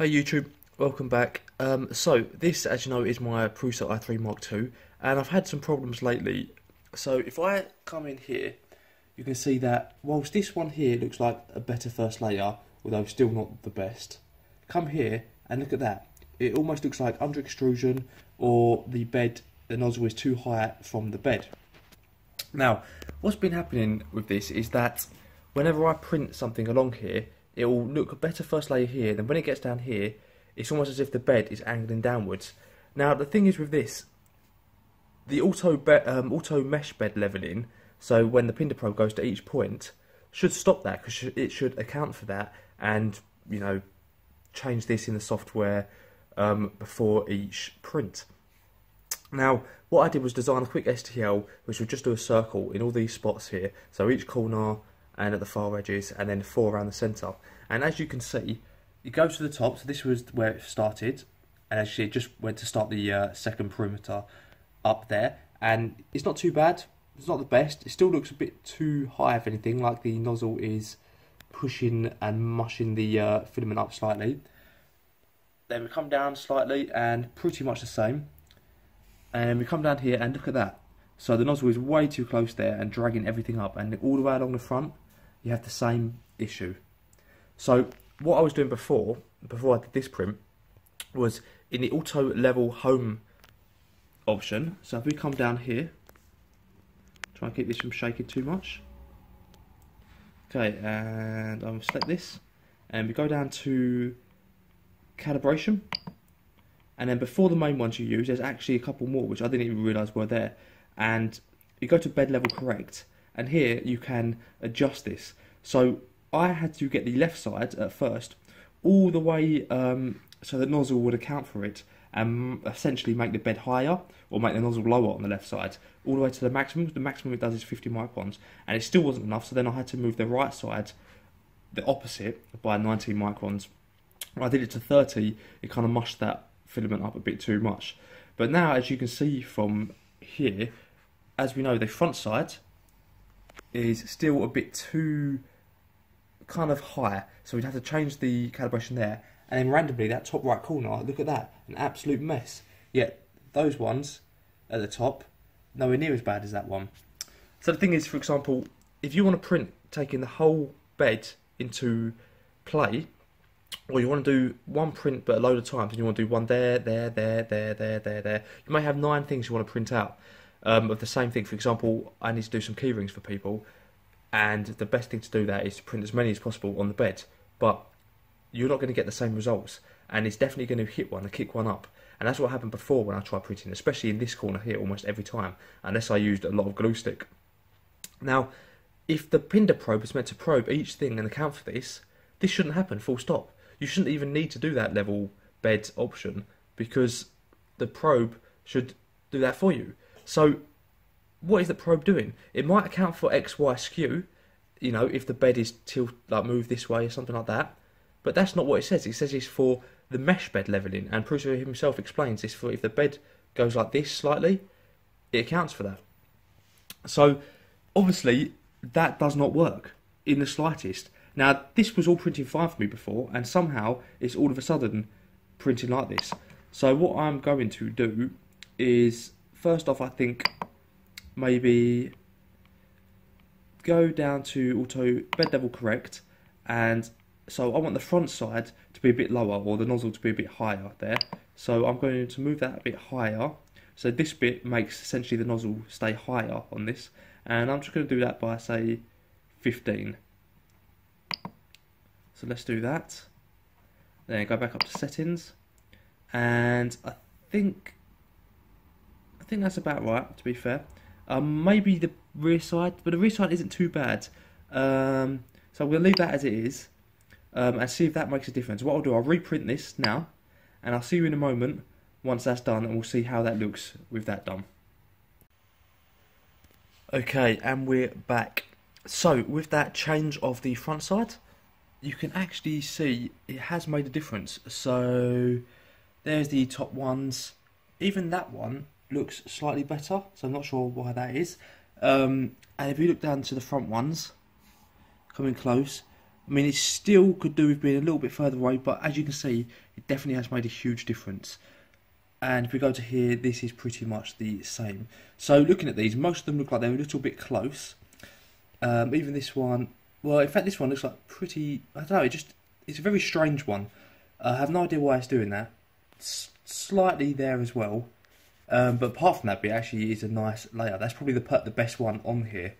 Hi YouTube, welcome back. Um, so this, as you know, is my Prusa i3 Mark II, and I've had some problems lately. So if I come in here, you can see that whilst this one here looks like a better first layer, although still not the best, come here and look at that. It almost looks like under extrusion or the bed, the nozzle is too high from the bed. Now, what's been happening with this is that whenever I print something along here, it will look a better first layer here, then when it gets down here, it's almost as if the bed is angling downwards. Now, the thing is with this, the auto, um, auto mesh bed leveling, so when the PINDA probe goes to each point, should stop that because it should account for that and, you know, change this in the software um, before each print. Now, what I did was design a quick STL which would just do a circle in all these spots here. So each corner and at the far edges and then four around the centre. And as you can see, it goes to the top. So this was where it started. And actually it just went to start the uh, second perimeter up there. And it's not too bad. It's not the best. It still looks a bit too high if anything, like the nozzle is pushing and mushing the uh, filament up slightly. Then we come down slightly and pretty much the same. And we come down here and look at that. So the nozzle is way too close there and dragging everything up and all the way along the front you have the same issue. So what I was doing before, before I did this print, was in the auto level home option. So if we come down here, try and keep this from shaking too much. Okay, and I'm select this, and we go down to calibration. And then before the main ones you use, there's actually a couple more which I didn't even realise were there. And you go to bed level correct, and here you can adjust this. So I had to get the left side at first all the way um, so the nozzle would account for it and essentially make the bed higher or make the nozzle lower on the left side all the way to the maximum. The maximum it does is 50 microns and it still wasn't enough so then I had to move the right side the opposite by 19 microns. When I did it to 30 it kind of mushed that filament up a bit too much. But now as you can see from here as we know the front side is still a bit too kind of high, so we'd have to change the calibration there. And then randomly, that top right corner, look at that, an absolute mess. Yet those ones at the top, nowhere near as bad as that one. So the thing is, for example, if you want to print taking the whole bed into play, or you want to do one print but a load of times, and you want to do one there, there, there, there, there, there, there, you may have nine things you want to print out um, of the same thing. For example, I need to do some keyrings for people, and the best thing to do that is to print as many as possible on the bed. But you're not going to get the same results, and it's definitely going to hit one and kick one up. And that's what happened before when I tried printing, especially in this corner here, almost every time, unless I used a lot of glue stick. Now, if the PINDA probe is meant to probe each thing and account for this, this shouldn't happen, full stop. You shouldn't even need to do that level bed option because the probe should do that for you. So, what is the probe doing? It might account for X, Y skew, you know, if the bed is tilt like moved this way or something like that. But that's not what it says. It says it's for the mesh bed leveling, and Prusa himself explains this for if the bed goes like this slightly, it accounts for that. So, obviously, that does not work in the slightest. Now, this was all printing fine for me before, and somehow it's all of a sudden printing like this. So, what I'm going to do is first off, I think maybe go down to auto bed level correct and so I want the front side to be a bit lower or the nozzle to be a bit higher there. So I'm going to move that a bit higher. So this bit makes essentially the nozzle stay higher on this. And I'm just going to do that by say 15 so let's do that. Then go back up to settings. And I think think that's about right, to be fair. Um, maybe the rear side, but the rear side isn't too bad. Um, so I'm going to leave that as it is um, and see if that makes a difference. What I'll do, I'll reprint this now and I'll see you in a moment once that's done and we'll see how that looks with that done. Okay, and we're back. So, with that change of the front side, you can actually see it has made a difference. So, there's the top ones. Even that one looks slightly better, so I'm not sure why that is. Um, and if you look down to the front ones, coming close, I mean, it still could do with being a little bit further away, but as you can see, it definitely has made a huge difference. And if we go to here, this is pretty much the same. So looking at these, most of them look like they're a little bit close. Um, even this one, well, in fact, this one looks like pretty. I don't know. It just it's a very strange one. I have no idea why it's doing that. It's slightly there as well, um, but apart from that, it actually is a nice layer. That's probably the the best one on here.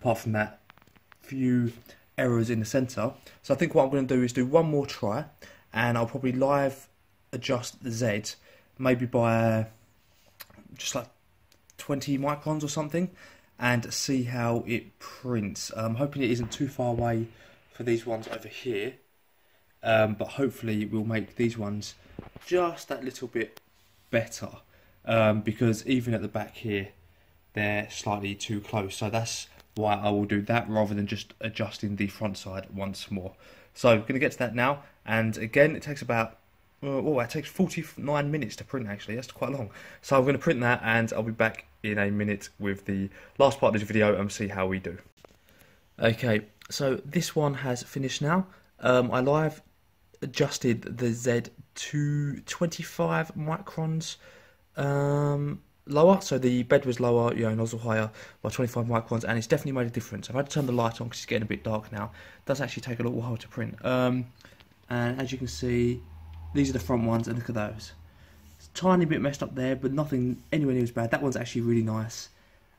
Apart from that few errors in the centre. So I think what I'm going to do is do one more try, and I'll probably live adjust the Z, maybe by just like 20 microns or something, and see how it prints. I'm hoping it isn't too far away for these ones over here, um, but hopefully we'll make these ones just that little bit better, um, because even at the back here, they're slightly too close. So that's why I will do that rather than just adjusting the front side once more. So I'm going to get to that now, and again it takes about uh, oh it takes 49 minutes to print actually, that's quite long. So I'm going to print that and I'll be back in a minute with the last part of this video and see how we do. Okay, so this one has finished now. Um, I live adjusted the Z to 25 microns. Um, lower, so the bed was lower, you know, nozzle higher by 25 microns, and it's definitely made a difference. I've had to turn the light on because it's getting a bit dark now. It does actually take a little while to print. Um, and as you can see, these are the front ones, and look at those. It's tiny bit messed up there, but nothing anywhere near as bad. That one's actually really nice,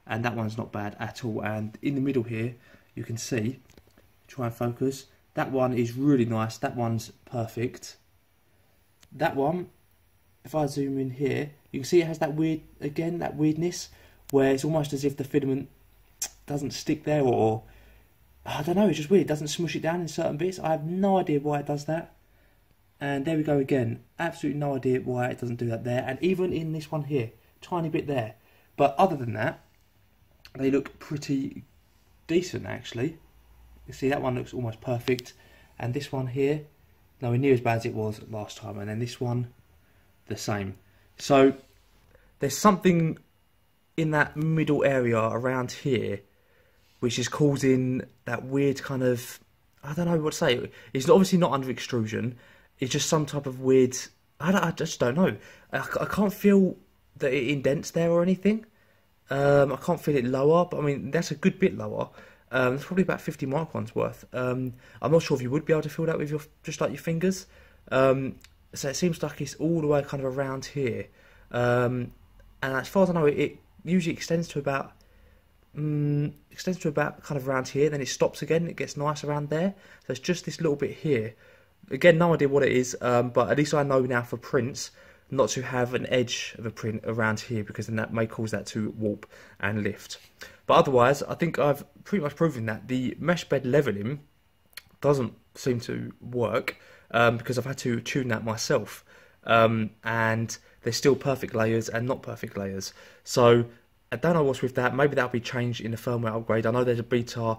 and that one's not bad at all. And in the middle here, you can see, try and focus, that one is really nice. That one's perfect. That one, if I zoom in here, you can see it has that weird, again, that weirdness where it's almost as if the filament doesn't stick there or, I don't know, it's just weird. It doesn't smush it down in certain bits. I have no idea why it does that. And there we go again. Absolutely no idea why it doesn't do that there. And even in this one here, tiny bit there. But other than that, they look pretty decent actually. You see that one looks almost perfect. And this one here, nowhere near as bad as it was last time. And then this one, the same. So there's something in that middle area around here which is causing that weird kind of I don't know what to say. It's obviously not under extrusion. It's just some type of weird. I, I just don't know. I, I, can't feel that it indents there or anything. Um, I can't feel it lower, but I mean that's a good bit lower. Um, it's probably about 50 microns worth. Um, I'm not sure if you would be able to feel that with your just like your fingers. Um, so it seems like it's all the way kind of around here. Um, and as far as I know, it, usually extends to about um, extends to about kind of around here. Then it stops again. It gets nice around there. So it's just this little bit here. Again, no idea what it is, um, but at least I know now for prints not to have an edge of a print around here because then that may cause that to warp and lift. But otherwise, I think I've pretty much proven that the mesh bed leveling doesn't seem to work um, because I've had to tune that myself. Um, and there's still perfect layers and not perfect layers. So I don't know what's with that. Maybe that'll be changed in the firmware upgrade. I know there's a beta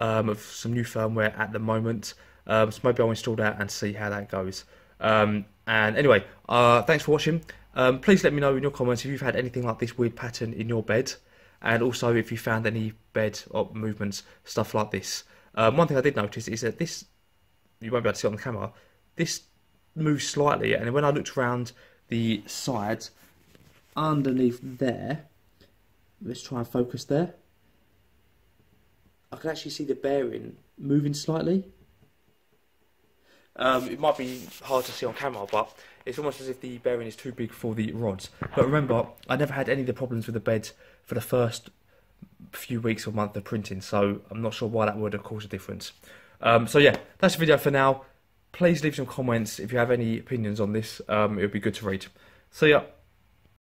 um, of some new firmware at the moment. Um, so maybe I'll install that and see how that goes. Um, and anyway, uh, thanks for watching. Um, please let me know in your comments if you've had anything like this weird pattern in your bed. And also if you found any bed movements, stuff like this. Um, one thing I did notice is that this, you won't be able to see on the camera, this moves slightly. And when I looked around the sides, underneath there, let's try and focus there. I can actually see the bearing moving slightly. Um, it might be hard to see on camera, but it's almost as if the bearing is too big for the rods. But remember, I never had any of the problems with the bed for the first few weeks or month of printing, so I'm not sure why that would have caused a difference. Um, so yeah, that's the video for now please leave some comments if you have any opinions on this. Um, it would be good to read. See ya.